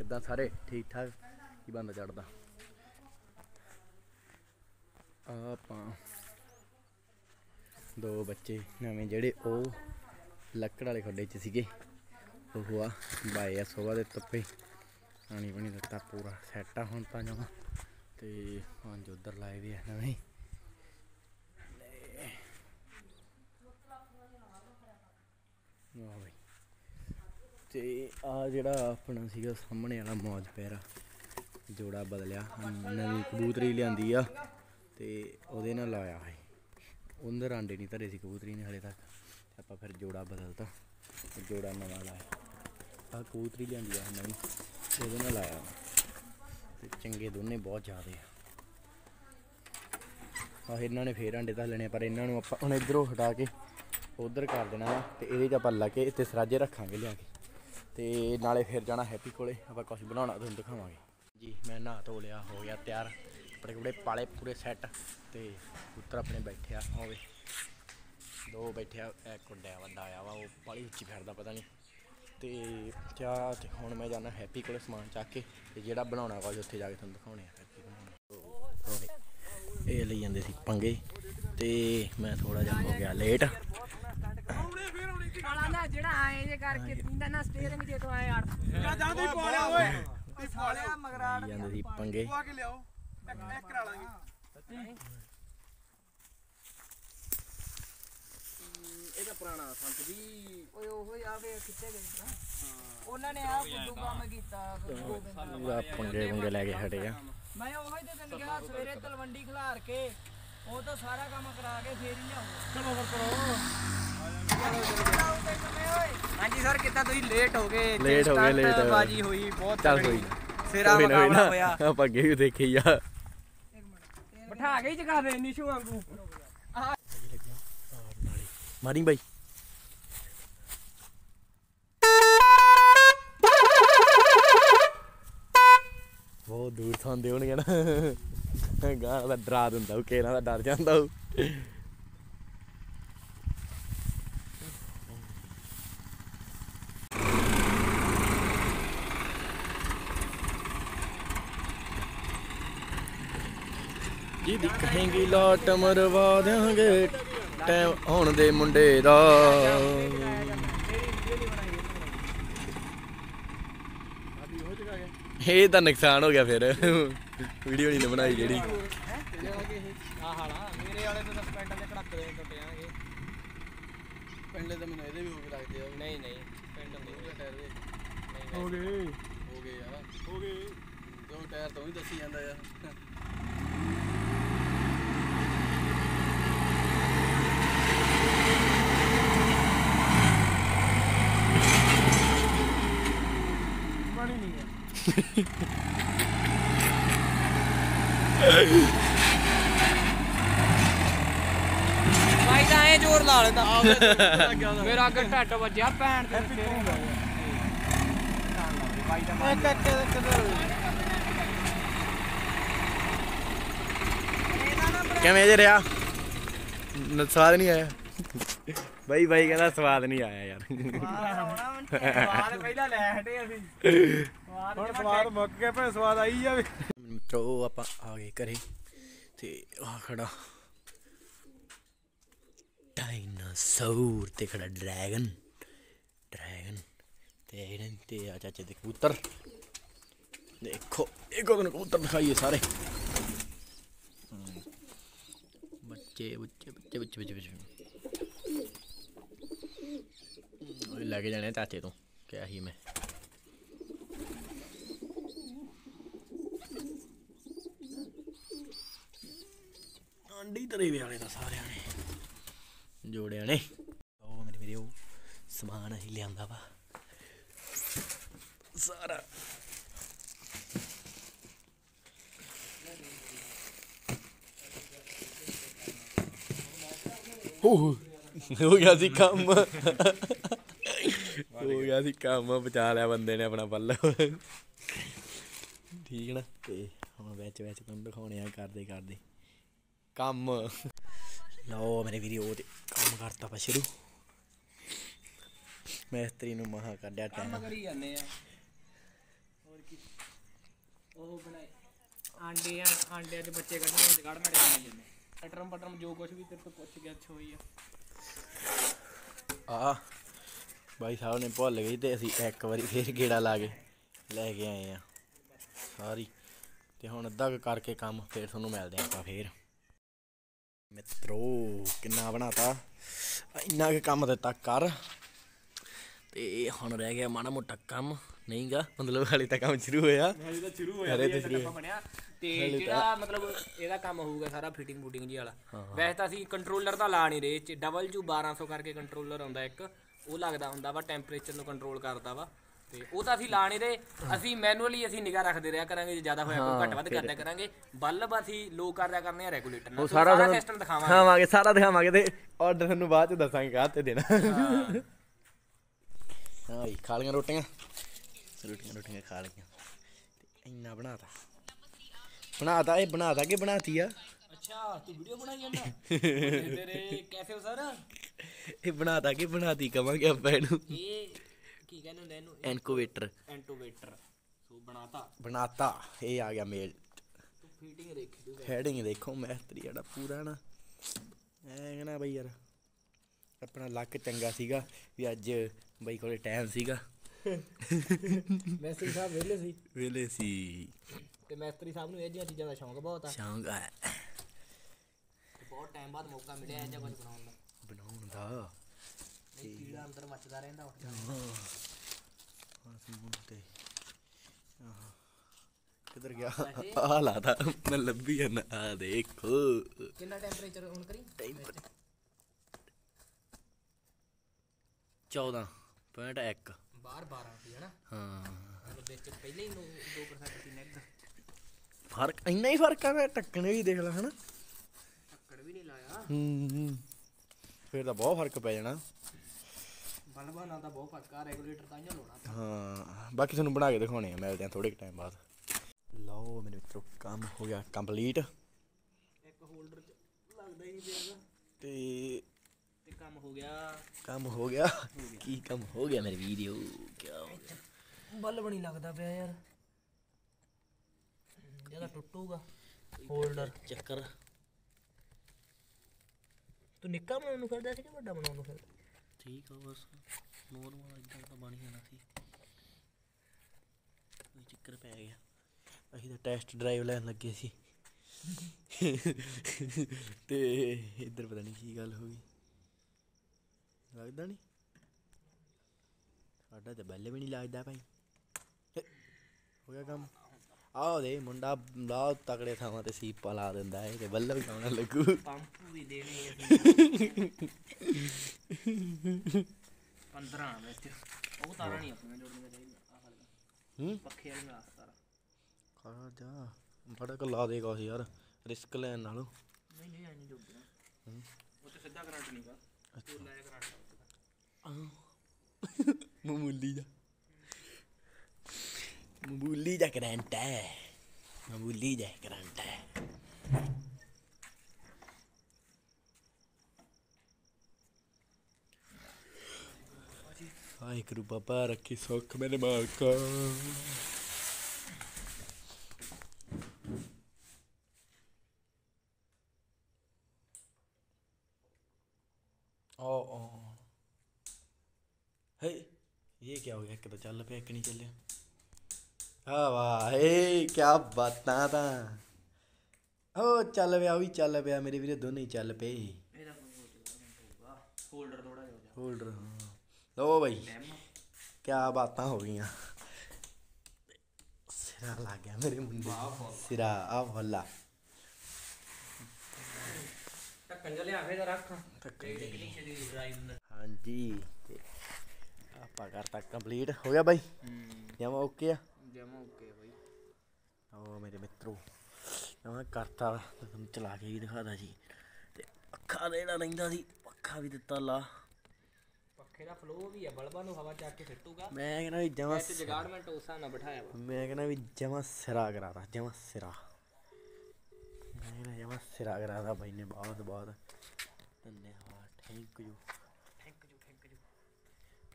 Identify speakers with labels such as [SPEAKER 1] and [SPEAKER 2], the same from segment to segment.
[SPEAKER 1] ਕਿੱਦਾਂ ਸਾਰੇ? ਠੀਕ ਠਾਕ? ਕੀ ਬੰਦਾ ਚੜਦਾ? ਆਪਾਂ ਦੋ ਬੱਚੇ ਨਵੇਂ ਜਿਹੜੇ ਉਹ ਲੱਕੜ ਵਾਲੇ ਖੱਡੇ 'ਚ ਸੀਗੇ। ਉਹ ਆ, ਬਾਏ ਆ ਸਵੇਰ ਦੇ ਤੱਪੇ ਪਾਣੀ ਬਣੀ ਦਿੱਤਾ, ਪੂਰਾ ਸੈੱਟ ਆ ਹੁਣ ਤਾਂ ਜਮਾ। ਤੇ ਪੰਜ ਉਧਰ ਲਾਏ ਵੀ ਆ ਨਵੇਂ। ਵਾਹ ਬਈ। ਤੇ ਆ ਜਿਹੜਾ ਆਪਣਾ ਸੀਗਾ ਸਾਹਮਣੇ ਵਾਲਾ ਮੌਜ ਪੈਰਾ, ਜੋੜਾ ਬਦਲਿਆ ਨਵੀਂ ਕਬੂਤਰੀ ਲਿਆਂਦੀ ਆ ਤੇ ਉਹਦੇ ਨਾਲ ਲਾਇਆ ਹੈ ਉਹਦੇ ਆਂਡੇ ਨਹੀਂ ਧਰੇ ਸੀ ਕਬੂਤਰੀ ਨੇ ਹਲੇ ਤੱਕ ਆਪਾਂ ਫਿਰ ਜੋੜਾ ਬਦਲਤਾ ਜੋੜਾ ਨਵਾਂ ਲਾਇਆ। ਆ ਕਬੂਤਰੀ ਲਿਆਂਦੀ ਆ ਨਵੀਂ, ਤੇ ਉਹਦੇ ਨਾਲ ਲਾਇਆ ਤੇ ਚੰਗੇ ਦੋਨੇ ਬਹੁਤ ਜ਼ਿਆਦੇ ਆ। ਆ ਇਹਨਾਂ ਨੇ ਫੇਰ ਆਂਡੇ ਤਾਂ ਲੈਣੇ ਪਰ ਇਹਨਾਂ ਨੂੰ ਆਪਾਂ ਹੁਣ ਇਧਰੋਂ ਹਟਾ ਕੇ ਉਧਰ ਕਰ ਦੇਣਾ ਵਾ, ਤੇ ਇਹਦੇ 'ਚ ਆਪਾਂ ਲਾ ਕੇ ਇੱਥੇ ਸਰਾਜੇ ਰੱਖਾਂਗੇ ਲਿਆ ਕੇ। ਤੇ ਨਾਲੇ ਫਿਰ ਜਾਣਾ ਹੈਪੀ ਕੋਲੇ, ਆਪਾਂ ਕੁਝ ਬਣਾਉਣਾ, ਤੁਹਾਨੂੰ ਦਿਖਾਵਾਂਗੇ। ਜੀ, ਮੈਂ ਨਹਾ ਧੋ ਲਿਆ, ਹੋ ਗਿਆ ਤਿਆਰ। ਕੱਪੜੇ ਕੁਪੜੇ ਪਾਲੇ, ਪੂਰੇ ਸੈੱਟ ਤੇ ਉੱਤਰ ਆਪਣੇ ਬੈਠਿਆ ਹੋਵੇ ਦੋ ਬੈਠਿਆ, ਇੱਕ ਡੈ ਵੱਡਾ ਆਇਆ ਵਾ, ਉਹ ਬੜੀ ਉੱਚੀ ਫਿਰਦਾ, ਪਤਾ ਨਹੀਂ ਤੇ ਕਿਆ ਤੇ ਹੁਣ ਮੈਂ ਜਾਣਾ ਹੈਪੀ ਕੋਲੇ ਸਮਾਨ ਚੱਕ ਕੇ, ਤੇ ਜਿਹੜਾ ਬਣਾਉਣਾ ਕੁਝ ਉੱਥੇ ਜਾ ਕੇ ਤੁਹਾਨੂੰ ਦਿਖਾਉਣੇ ਆ ਫਿਰ ਕੀ ਇਹ ਲਈ ਜਾਂਦੇ ਸੀ ਪੰਗੇ, ਤੇ ਮੈਂ ਥੋੜਾ ਜਿਹਾ ਹੋ ਗਿਆ ਲੇਟ
[SPEAKER 2] ਨਾ ਜਿਹੜਾ ਆਏ ਜੇ ਕਰਕੇ ਦਿੰਦਾ ਨਾ ਸਟੀਅਰਿੰਗ ਜੇ ਤੋਂ ਆਏ ਅੜ
[SPEAKER 3] ਜਾਂਦੀ ਪਾਲਿਆ ਓਏ। ਤੇ ਪਾਲਿਆ
[SPEAKER 2] ਮਗਰਾੜ
[SPEAKER 1] ਜਾਂਦੇ ਸੀ ਪੰਗੇ।
[SPEAKER 3] ਪਵਾ ਕੇ ਲਿਆਓ। ਇੱਕ ਇੱਕ ਕਰਾ ਲਾਂਗੇ।
[SPEAKER 1] ਇਹਦਾ ਪੁਰਾਣਾ ਸੰਤ ਜੀ।
[SPEAKER 2] ਓਏ ਉਹੋ ਆ ਵੇ ਕਿੱਥੇ ਗਏ? ਨਾ ਉਹਨਾਂ ਨੇ ਆ ਫੁੱਦੂ ਕੰਮ ਕੀਤਾ ਗੋਬਿੰਦ ਦਾ।
[SPEAKER 1] ਪੂਰਾ ਪੰਗੇ ਪੰਗੇ ਲੈ ਕੇ ਹਟੇ ਆ।
[SPEAKER 2] ਮੈਂ ਉਹੋ ਹੀ ਤੇ ਤੈਨੂੰ ਕਿਹਾ ਸਵੇਰੇ ਤਲਵੰਡੀ ਖਿਲਾਰ ਕੇ ਉਹ ਤਾਂ ਸਾਰਾ ਕੰਮ ਕਰਾ ਕੇ ਫੇਰ ਹੀ ਲਿਆਉਂਗਾ ਚਲੋ ਫਿਰ ਕਰੋ। ਹਾਂਜੀ ਸਰ ਕਿੱਦਾਂ ਤੁਸੀਂ ਲੇਟ ਹੋ ਗਏ? ਤੇ
[SPEAKER 1] Late ਹੋ ਗਏ, ਗਏ।
[SPEAKER 2] ਬਾਜੀ ਹੋਈ ਬਹੁਤ
[SPEAKER 1] ਚੱਲ। ਕੋਈ
[SPEAKER 2] ਸਿਰਾ ਮੁਕਾਬਲਾ ਹੋਇਆ।
[SPEAKER 1] ਆਪਾਂ ਅੱਗੇ ਵੀ ਦੇਖੀ ਆ।
[SPEAKER 2] ਬਿਠਾ ਕੇ ਹੀ ਜਗਾ ਦੇ ਨਿਸ਼ੂ ਵਾਂਗੂ।
[SPEAKER 1] ਮਾਰੀ ਬਾਈ। ਬਹੁਤ ਦੂਰ ਥਾਂਦੇ ਹੋਣਗੇ ਨਾ। ਗਾਂ ਦਾ ਡਰਾ ਦਿੰਦਾ ਉਹ ਕੇਰਾਂ ਦਾ ਡਰ ਜਾਂਦਾ ਉਹ ਜਿਹਦੀ ਕਹੇਂਗੀ ਲਾਟ ਮਰਵਾ ਦਿਆਂਗੇ। ਟਾਈਮ ਹੁਣ ਦੇ ਮੁੰਡੇ ਦਾ। ਇਹ ਤਾਂ ਨੁਕਸਾਨ ਹੋ ਗਿਆ ਫਿਰ। ਵੀਡੀਓ ਨਹੀਂ ਬਣਾਈ ਜਿਹੜੀ।
[SPEAKER 3] ਆਹ ਹਾਲਾ ਮੇਰੇ ਵਾਲੇ ਤੇ ਤਾਂ ਸਪੈਂਡਾਂ ਦੇ ਕੜਕ ਦੇ ਟੁੱਟ ਜਾਣਗੇ ਪਿੰਡੇ ਤਾਂ ਮੈਨੂੰ ਇਹਦੇ ਵੀ ਹੋ ਕੇ ਲੱਗਦੇ ਆ ਨਹੀਂ ਨਹੀਂ ਪਿੰਡ ਨਹੀਂ ਟਾਇਰ ਦੇ ਹੋ ਗਏ। ਹੋ ਗਏ ਯਾਰ। ਹੋ ਗਏ। ਦੋ ਟਾਇਰ ਤੋਂ ਹੀ ਦੱਸੀ ਜਾਂਦਾ ਯਾਰ ਪਾਣੀ ਨਹੀਂ ਹੈ
[SPEAKER 2] ਭਾਈ ਤਾਂ ਐ ਜ਼ੋਰ ਲਾ ਲੈਂਦਾ। ਮੇਰਾ ਅੱਗੇ ਢੱਟ ਵੱਜਿਆ ਭੈਣ ਦੇ।
[SPEAKER 3] ਕਿਧਰ
[SPEAKER 1] ਕਿਵੇਂ ਜੇ ਰਿਹਾ? ਨ- ਸਵਾਦ ਨਹੀਂ ਆਇਆ। ਬਾਈ ਬਾਈ ਕਹਿੰਦਾ ਸਵਾਦ ਨਹੀਂ ਆਇਆ ਯਾਰ।
[SPEAKER 2] ਬਾਅਦ ਪਹਿਲਾਂ ਲੈ ਹਟੇ ਅਸੀਂ।
[SPEAKER 3] ਹੁਣ ਸਵਾਦ ਮੁੱਕ ਗਿਆ ਭੈਣ ਸਵਾਦ ਆਈ ਜਾਵੇ।
[SPEAKER 1] ਮਿੱਤਰੋ ਆਪਾਂ ਆ ਗਏ ਘਰੇ ਤੇ ਆ ਖੜਾ। ਡਾਇਨਾਸੌਰ ਤੇ ਖੜਾ ਡਰੈਗਨ। ਡਰੈਗਨ ਤੇ ਇਹਨਾਂ ਤੇ ਆ ਚਾਚੇ ਦੇ ਕਬੂਤਰ। ਦੇਖੋ ਇੱਕ ਉਹਨੂੰ ਕਬੂਤਰ ਦਿਖਾਈਏ ਸਾਰੇ। ਬੱਚੇ ਬੱਚੇ ਬੱਚੇ ਬੱਚੇ ਬੱਚੇ ਬੱਚੇ ਉਹ ਲੈ ਕੇ ਜਾਣੇ ਚਾਚੇ ਤੋਂ ਕਿਹਾ ਸੀ ਮੈਂ। ਆਂਡੀ ਤਰੇ ਵਾਲੇ ਦਾ ਸਾਰਿਆਂ ਨੇ। ਜੋੜਿਆਂ ਨੇ। ਉਹ ਮੇਰੇ ਵੀਰੇ ਉਹ ਸਮਾਨ ਅਸੀਂ ਲਿਆਂਦਾ ਵਾ। ਸਾਰਾ। ਹੋ ਹੋ ਗਿਆ ਸੀ ਕੰਮ। ਹੋ ਗਿਆ ਸੀ ਕੰਮ ਬਚਾ ਲਿਆ ਬੰਦੇ ਨੇ ਆਪਣਾ ਪੱਲਾ। ਠੀਕ ਨਾ? ਤੇ ਹੁਣ ਵਿੱਚ ਵਿੱਚ ਤੁਹਾਨੂੰ ਦਿਖਾਉਣੇ ਆ ਕਰਦੇ ਕਰਦੇ। ਕੰਮ। ਲਓ ਮੇਰੇ ਵੀਰੇ ਉਹ ਤੇ ਕੰਮ ਕਰਤਾ ਪਾ ਸ਼ੁਰੂ। ਮਿਸਤਰੀ ਨੂੰ ਮਹਾ ਕੱਢਿਆ ਟਾਈਮ
[SPEAKER 2] ਕਰੀ ਜਾਂਦੇ ਆ। ਉਹ ਬਣਾਏ। ਆਂਡੇ ਆ ਆਂਡਿਆਂ ਦੇ ਬੱਚੇ ਕੱਢਣ ਨੂੰ ਜਗੜ ਮੜੇ ਜਾਂਦੇ ਟਟਰਮ ਪਟਰਮ ਜੋ ਕੁਝ ਵੀ ਤੇਰੇ ਤੋਂ ਪੁੱਛ ਗਿਆ ਹੋਈ ਆ।
[SPEAKER 1] ਆ ਬਾਈ ਸਾਹਿਬ ਨੇ ਭੁੱਲ ਗਈ ਤੇ ਅਸੀਂ ਇੱਕ ਵਾਰੀ ਫੇਰ ਗੇੜਾ ਲਾ ਕੇ ਲੈ ਕੇ ਆਏ ਆ। ਸਾਰੀ ਤੇ ਹੁਣ ਅੱਧਾ ਕਰਕੇ ਕੰਮ ਫੇਰ ਤੁਹਾਨੂੰ ਮਿਲਦੇ ਆ ਆਪਾਂ ਫੇਰ। ਮਿੱਤਰੋ ਕਿੰਨਾ ਬਣਾਤਾ? ਇੰਨਾ ਕੁ ਕੰਮ ਦਿੱਤਾ ਕਰ। ਤੇ ਹੁਣ ਰਹਿ ਗਿਆ ਮਾੜਾ ਮੋਟਾ ਕੰਮ। ਨਹੀਂਗਾ ਮਤਲਬ ਹਾਲੇ ਤਾਂ ਕੰਮ ਸ਼ੁਰੂ ਹੋਇਆ।
[SPEAKER 2] ਹਜੇ ਤਾਂ ਸ਼ੁਰੂ
[SPEAKER 1] ਹਲੇ ਤਾਂ ਸ਼ੁਰੂ
[SPEAKER 2] ਆਪਾਂ ਬਣਿਆ। ਤੇ ਜਿਹੜਾ ਮਤਲਬ ਇਹਦਾ ਕੰਮ ਹੋਊਗਾ ਸਾਰਾ ਫਿਟਿੰਗ ਫੂਟਿੰਗ ਜੀ ਵਾਲਾ। ਵੈਸੇ ਤਾਂ ਅਸੀਂ ਕੰਟਰੋਲਰ ਤਾਂ ਲਾ ਨਹੀਂ ਰਹੇ। ਚ ਡਬਲਯੂ 1200 ਕਰਕੇ ਕੰਟਰੋਲਰ ਆਉਂਦਾ ਇੱਕ। ਉਹ ਲੱਗਦਾ ਹੁੰਦਾ ਵਾ ਟੈਂਪਰੇਚਰ ਨੂੰ ਕੰਟਰੋਲ ਕਰਦਾ ਵਾ। ਤੇ ਉਹ ਤਾਂ ਅਸੀਂ ਲਾ ਨਹੀਂ ਰਹੇ। ਅਸੀਂ ਮੈਨੂਅਲੀ ਅਸੀਂ ਨਿਗਾਹ ਰੱਖਦੇ ਰਿਹਾ ਕਰਾਂਗੇ ਜੇ ਜ਼ਿਆਦਾ ਹੋਇਆ ਕੋਈ ਘੱਟ ਵੱਧ ਕਰਦਿਆ ਕਰਾਂਗੇ। ਬਲਬ ਅਸੀਂ ਲੋ ਕਰਦਿਆ ਕਰਨੇ ਆ ਰੈਗੂਲੇਟਰ ਨਾਲ।
[SPEAKER 1] ਉਹ ਸਾਰਾ
[SPEAKER 2] ਸਿਸਟਮ ਦਿਖਾਵਾਂਗੇ।
[SPEAKER 1] ਦਿਖਾਵਾਂਗੇ ਸਾਰਾ ਦਿਖਾਵਾਂਗੇ ਤੇ ਆਰਡਰ ਤੁਹਾਨੂੰ ਬਾਅਦ ਚ ਦੱਸਾਂਗੇ ਕਾਹ ਤੇ ਦੇਣਾ ਹਾਂ। ਬਈ ਖਾ ਲਈਆਂ ਰੋਟੀਆਂ। ਰੋਟੀਆਂ ਰੋਟੀਆਂ ਖਾ ਲਈਆਂ। ਤੇ ਇੰਨਾ ਬਣਾਤਾ। ਬਣਾਤਾ ਇਹ ਬਣਾਤਾ ਕਿ ਬਣਾਤੀ ਆ?
[SPEAKER 2] ਅੱਛਾ ਤੂੰ ਵੀਡੀਓ ਬਣਾਈ ਜਾਂਦਾ? ਤੇਰੇ ਕੈਫੇ ਹੋ ਸਰ?
[SPEAKER 1] ਇਹ ਬਣਾਤਾ ਕਿ ਬਣਾਤੀ ਕਵਾਂਗੇ ਆਪਾਂ ਇਹਨੂੰ।
[SPEAKER 2] ਇਹ ਕੀ ਕਹਿੰਦੇ ਹੁੰਦੇ ਇਹਨੂੰ?
[SPEAKER 1] ਐਨਕੋਵੇਟਰ
[SPEAKER 2] ਐਂਟੋਵੇਟਰ ਸੋ ਬਣਾਤਾ।
[SPEAKER 1] ਬਣਾਤਾ। ਇਹ ਆ ਗਿਆ ਮੇਲ।
[SPEAKER 2] ਤੂੰ ਫੀਟਿੰਗ ਦੇਖੀ ਤੂੰ
[SPEAKER 1] ਹੈਡਿੰਗ ਦੇਖੋ ਮੈਸਤਰੀ ਜਿਹੜਾ ਪੂਰਾ ਨਾ। ਐ ਕਹਿੰਦਾ ਬਈ ਯਾਰ ਆਪਣਾ ਲੱਕ ਚੰਗਾ ਸੀਗਾ ਵੀ ਅੱਜ ਬਈ ਕੋਲੇ ਟਾਈਮ ਸੀਗਾ।
[SPEAKER 2] ਮੈਸਤਰੀ ਸਾਹਿਬ ਵਿਹਲੇ ਸੀ।
[SPEAKER 1] ਵੇਲੇ ਸੀ।
[SPEAKER 2] ਤੇ ਮੈਸਤਰੀ ਸਾਹਿਬ ਨੂੰ ਇਹ ਜਿਹੀਆਂ ਚੀਜ਼ਾਂ ਦਾ ਸ਼ੌਂਕ ਬਹੁਤ ਆ।
[SPEAKER 1] ਸ਼ੌਂਕ ਆ।
[SPEAKER 2] ਤੇ ਬਹੁਤ ਟਾਈਮ ਬਾਅਦ ਮੌਕਾ ਮਿਲਿਆ ਇਹ ਜਿਹਾ ਕੁਝ ਬਣਾਉਣ ਦਾ।
[SPEAKER 1] ਬਣਾਉਣ ਦਾ।
[SPEAKER 2] ਨਹੀਂ ਕੀੜਾ ਅੰਦਰ ਮੱਚਦਾ ਰਹਿੰਦਾ ਉੱਠ
[SPEAKER 1] ਅਸੀਂ ਮੂੰਹ ਤੇ। ਆਹ, ਕਿੱਧਰ ਗਿਆ? ਆ ਲਾਤਾ। ਮੈਂ ਲੱਭੀ ਜਾਂਦਾ। ਆ ਦੇਖੋ।
[SPEAKER 2] ਕਿੰਨਾ ਟੈਂਪਰੇਚਰ ਹੁਣ ਕਰੀ?
[SPEAKER 1] 14 ਪੁਆਇੰਟ 1
[SPEAKER 2] ਬਾਹਰ 12 ਸੀ ਹਨਾ?
[SPEAKER 1] ਹਾਂ।
[SPEAKER 2] ਮਤਲਬ ਵਿੱਚ ਪਹਿਲੇ ਹੀ 2% ਸੀ ਨੈਗ
[SPEAKER 1] ਫ਼ਰਕ ਇੰਨਾ ਹੀ ਫ਼ਰਕ ਆ ਮੈਂ ਟੱਕਣੇ ਵੀ ਦੇਖ ਲਾ ਹਨਾ।
[SPEAKER 2] ਟੱਕੜ ਵੀ ਨਹੀਂ ਲਾਇਆ।
[SPEAKER 1] ਹੂੰ। ਫਿਰ ਤਾਂ ਬਹੁਤ ਫ਼ਰਕ ਪੈ ਜਾਣਾ।
[SPEAKER 2] ਬਲਬਾਂ ਨਾਲ ਤਾਂ ਬਹੁਤ ਫ਼ਰਕ ਆ ਰੈਗੂਲੇਟਰ ਤਾਂ ਹੀ ਲਾਉਣਾ।
[SPEAKER 1] ਹਾਂ ਬਾਕੀ ਤੁਹਾਨੂੰ ਬਣਾ ਕੇ ਦਿਖਾਉਣੇ ਆ ਮਿਲਦੇ ਆ ਥੋੜੇ ਟਾਈਮ ਬਾਅਦ। ਲਓ ਮੇਰੇ ਮਿੱਤਰੋ ਕੰਮ ਹੋ ਗਿਆ ਕੰਪਲੀਟ
[SPEAKER 2] ਇੱਕ ਹੋਲਡਰ ਚ ਲੱਗਦਾ ਹੀ ਨਹੀਂ ਪਿਆਗਾ
[SPEAKER 1] ਤੇ
[SPEAKER 2] ਤੇ ਕੰਮ ਹੋ ਗਿਆ।
[SPEAKER 1] ਕੰਮ ਹੋ ਗਿਆ। ਕੀ ਕੰਮ ਹੋ ਗਿਆ ਮੇਰੇ ਵੀਡੀਓ? ਕੀ ਹੋ ਗਿਆ?
[SPEAKER 2] ਬਲਬ ਨਹੀਂ ਲੱਗਦਾ ਪਿਆ ਯਾਰ। ਜ਼ਿਆਦਾ ਟੁੱਟੂਗਾ। ਹੋਲਡਰ
[SPEAKER 1] ਚੱਕਰ।
[SPEAKER 2] ਤੂੰ ਨਿੱਕਾ ਬਣਾਉਣ ਨੂੰ ਫਿਰਦਾ ਸੀ ਕਿ ਵੱਡਾ ਬਣਾਉਣ ਨੂੰ ਫਿਰਦਾ?
[SPEAKER 1] ਠੀਕ ਆ ਬਸ। ਨੋਰਮਲ ਇਦਾਂ ਤਾਂ ਬਣ ਜਾਣਾ ਸੀ। ਕੋਈ ਚੱਕਰ ਪੈ ਗਿਆ। ਅਸੀਂ ਤਾਂ ਟੈਸਟ ਡਰਾਈਵ ਲੈਣ ਲੱਗੇ ਸੀ। ਤੇ ਇੱਧਰ ਪਤਾ ਨਹੀਂ ਕੀ ਗੱਲ ਹੋ ਗਈ। ਲੱਗਦਾ ਨਹੀਂ ਸਾਡਾ ਤਾਂ ਬੈਲ ਵੀ ਨਹੀਂ ਲੱਗਦਾ ਭਾਈ। ਹੋ ਗਿਆ ਕੰਮ। ਆਹ ਦੇ ਮੁੰਡਾ ਲਾ ਤਕੜੇ ਥਾਵਾਂ ਤੇ ਸੀਪਾ ਲਾ ਦਿੰਦਾ ਹੈ ਤੇ ਬੱਲਬ ਵੀ ਕਾਉਣਾ ਲੱਗੂ।
[SPEAKER 2] ਪੰਪ ਵੀ ਦੇਣੇ ਅਸੀਂ 15 ਵਿੱਚ। ਉਹ ਤਾਰਾਂ ਨਹੀਂ ਆਪਣੀਆਂ ਜੋੜਨੀਆਂ ਚਾਹੀਦੀਆਂ। ਆਹ ਵਾਲੀਆਂ।
[SPEAKER 1] ਹੂੰ?
[SPEAKER 2] ਪੱਖੇ ਵਾਲੀ ਨਾਲ ਤਾਰਾਂ।
[SPEAKER 1] ਕਾ ਜਾ। ਬੜਾ ਕੁ ਲਾ ਦੇਗਾ ਯਾਰ। ਰਿਸਕ ਲੈਣ ਨਾਲੋਂ।
[SPEAKER 2] ਨਹੀਂ ਨਹੀਂ ਆਣੀ ਜੋੜਨਾ ਉਹ ਤੇ ਸਿੱਧਾ ਕਰੰਟ ਨਹੀਂਗਾ ਉਹ ਲਾਇਆ ਕਰੰਟ
[SPEAKER 1] ਮਾਮੂਲੀ ਜਾ। ਮਾਮੂਲੀ ਜਾ ਕਰੰਟ ਹੈ ਮਾਮੂਲੀ ਜਾ ਕਰੰਟ ਹੈ ਆਏ ਕਰੂ ਬਾਬਾ ਰੱਖੀ ਸੁੱਖ ਮੇਰੇ ਮਾਲਕਾ ओ ओ हे ये क्या हो गया एक तो चल पे एक नहीं चलिया ਆ ਵਾਹ ਏ ਕੀ ਬਾਤਾਂ ਤਾਂ। ਓ ਚੱਲ ਪਿਆ ਉਹ ਵੀ ਚੱਲ ਪਿਆ ਮੇਰੇ ਵੀਰੇ ਦੋਨੇ ਹੀ ਚੱਲ ਪਏ।
[SPEAKER 2] ਇਹਦਾ ਕੋਈ ਹੋ ਜਾਊਗਾ ਹੋਲਡਰ ਥੋੜਾ ਜਿਹਾ ਹੋ ਜਾ
[SPEAKER 1] ਹੋਲਡਰ ਹਾਂ। ਲੋ ਬਾਈ ਕੀ ਬਾਤਾਂ ਹੋ ਗਈਆਂ। ਸਿਰਾ ਲੱਗ ਗਿਆ ਮੇਰੇ ਮੁੰਡੇ ਸਿਰਾ ਆ ਭੱਲਾ
[SPEAKER 2] ਢੱਕਣ ਜਿਹਾ ਲਿਆ ਫੇਰ ਰੱਖ। ਟੈਕਨੀਕ ਦੀ ਡਰਾਈਵ ਅੰਦਰ।
[SPEAKER 1] ਹਾਂਜੀ ਆਪਾਂ ਕਰਤਾ ਕੰਪਲੀਟ ਹੋ ਗਿਆ ਬਾਈ?
[SPEAKER 2] ਹੂੰ।
[SPEAKER 1] ਜਮਾ ਓਕੇ ਆ।
[SPEAKER 2] ਜਮਾ ਓਕੇ ਬਾਈ।
[SPEAKER 1] ਓ ਮੇਰੇ ਮਿੱਤਰੋ ਮੈਂ ਕਰਤਾ ਤੇ ਤੁਹਾਨੂੰ ਚਲਾ ਕੇ ਵੀ ਦਿਖਾਦਾ ਜੀ। ਤੇ ਅੱਖਾਂ ਦਾ ਜਿਹੜਾ ਰਹਿੰਦਾ ਸੀ ਪੱਖਾ ਵੀ ਦਿੱਤਾ ਲਾ।
[SPEAKER 2] ਪੱਖੇ ਦਾ ਫਲੋ ਵੀ ਆ ਬਲਬਾਂ ਨੂੰ ਹਵਾ ਚੱਕ ਕੇ ਸਿੱਟੂਗਾ।
[SPEAKER 1] ਮੈਂ ਕਹਿੰਦਾ ਵੀ ਜਮਾ
[SPEAKER 2] ਵੈਸੇ ਜਗਾੜਮੈਂਟ ਉਸ ਹਿਸਾਬ ਨਾਲ ਬਿਠਾਇਆ ਵਾ।
[SPEAKER 1] ਮੈਂ ਕਹਿੰਦਾ ਵੀ ਜਮਾ ਸਿਰਾ ਕਰਾਤਾ ਜਮਾ ਸਿਰਾ। ਮੈਂ ਕਹਿੰਦਾ ਜਮਾ ਸਿਰਾ ਕਰਾਤਾ ਬਾਈ ਨੇ ਬਹੁਤ ਬਹੁਤ ਧੰਨਵਾਦ ਥੈਂਕ ਯੂ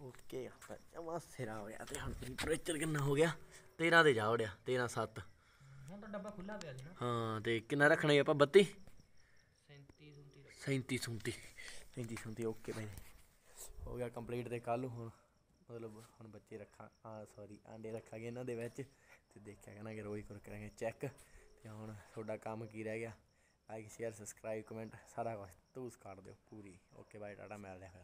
[SPEAKER 1] ਓਕੇ ਜਮਾ ਸਿਰਾ ਹੋ ਗਿਆ ਤੇ ਹੁਣ ਟੈਂਪਰੇਚਰ ਕਿੰਨਾ ਹੋ ਗਿਆ? 13 ਤੇ ਜਾ ਵੜਿਆ 13 7
[SPEAKER 2] ਹੁਣ ਤਾਂ ਡੱਬਾ ਖੁੱਲਾ ਪਿਆ ਸੀ ਨਾ।
[SPEAKER 1] ਹਾਂ ਤੇ ਕਿੰਨਾ ਰੱਖਣਾ ਜੀ ਆਪਾਂ? 32
[SPEAKER 2] 37 37
[SPEAKER 1] 37 37 37 37 ਓਕੇ ਭਾਈ ਹੋ ਗਿਆ ਕੰਪਲੀਟ ਤੇ ਕੱਲ ਹੁਣ ਮਤਲਬ ਹੁਣ ਬੱਚੇ ਰੱਖਾਂ ਆ ਸੌਰੀ ਆਂਡੇ ਰੱਖਾਂਗੇ ਇਹਨਾਂ ਦੇ ਵਿੱਚ। ਤੇ ਦੇਖਿਆ ਕਰਾਂਗੇ ਰੋਜ਼ ਕਰ ਕਰਾਂਗੇ ਚੈੱਕ ਤੇ ਹੁਣ ਤੁਹਾਡਾ ਕੰਮ ਕੀ ਰਹਿ ਗਿਆ? ਲਾਈਕ ਸ਼ੇਅਰ ਸਬਸਕ੍ਰਾਈਬ ਕਮੈਂਟ ਸਾਰਾ ਕੁਝ ਤੂੰ ਕਰ ਦਿਓ ਪੂਰੀ। ਓਕੇ ਬਾਈ ਟਾਟਾ ਮਿਲਦੇ ਆ ਫਿਰ।